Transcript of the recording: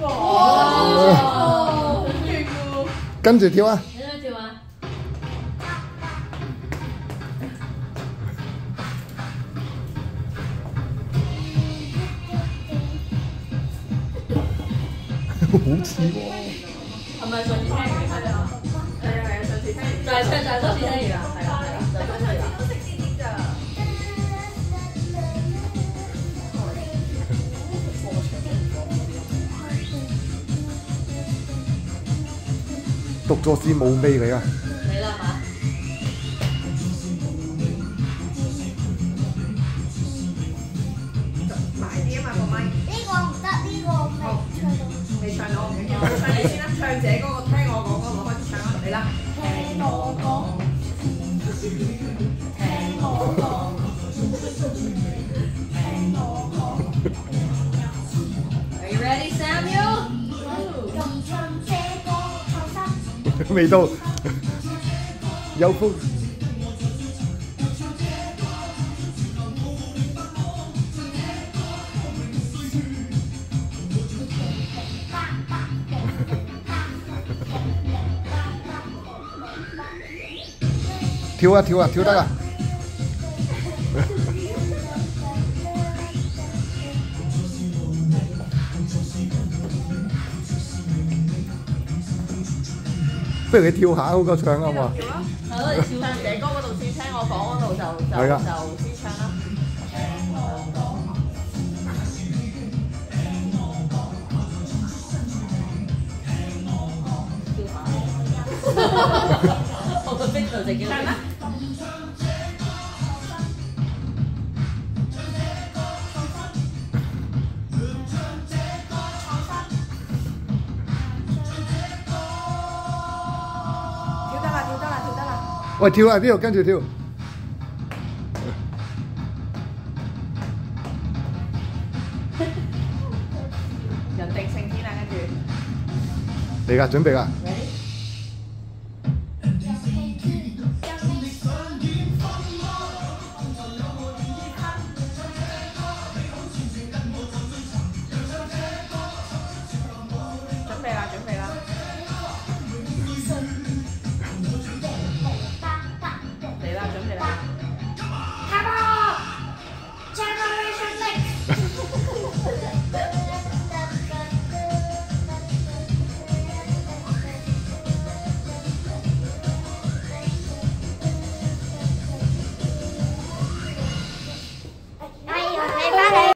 哇！跟住跳啊！好似喎。係咪上次聽完係啊？係啊係啊，上次聽完。就係唱就係嗰次聽完啦，讀作是無味嚟啊！你啦嘛？埋啲啊嘛個咪。呢個唔得，呢個未唱到。你唱到唔緊要，我唱你先啦，唱者嗰個聽我講嗰個開始唱啦，你啦。聽我講，味道有風。跳啊跳啊跳得啊！不如你跳下好過唱啊嘛！跳啦，係咯，唱姐歌嗰度先，聽我講嗰度就就就先唱啦。我個逼度就叫喂，跳啊！呢度跟住跳。人定勝天啊，跟住。嚟噶，準備㗎！